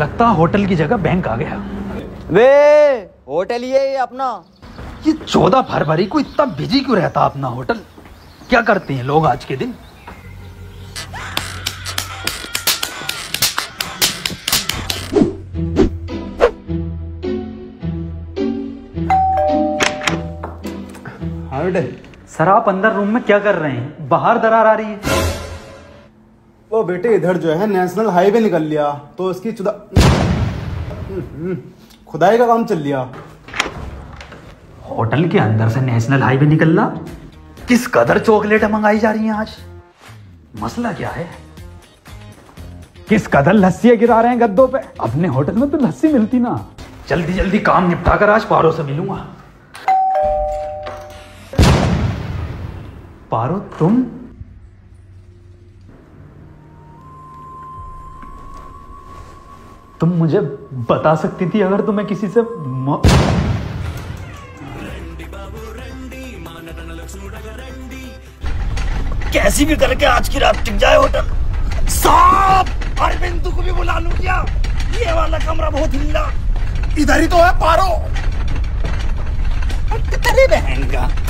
लगता होटल की जगह बैंक आ गया। वे होटल ही है ये अपना। ये चौदह फरवरी को इतना बिज़ी क्यों रहता अपना होटल? क्या करते हैं लोग आज के दिन? सर आप अंदर रूम में क्या कर रहे हैं? बाहर दरार आ रही है। वो बेटे, इधर जो है नेशनल हाईवे निकल लिया। तो इसकी चुदा खुदाई का काम चल लिया। होटल के अंदर से नेशनल हाईवे निकलना? किस कदर चॉकलेट मंगाई जा रही हैं आज? मसला क्या है? किस कदर लस्सी गिरा रहे हैं गद्दों पे? अपने होटल में तो लस्सी मिलती ना। जल्दी जल्दी काम निपटा कर आज पारो से मिलूँगा। पारो, तुम तुम मुझे बता सकती थी अगर तुम्हें किसी से म... कैसी भी करके आज की रात टिक जाए होटल। साहब, अरविंद को भी बुला लू क्या? ये वाला कमरा बहुत हिल्ला इधर ही तो है, पारो। तेरे बहन का।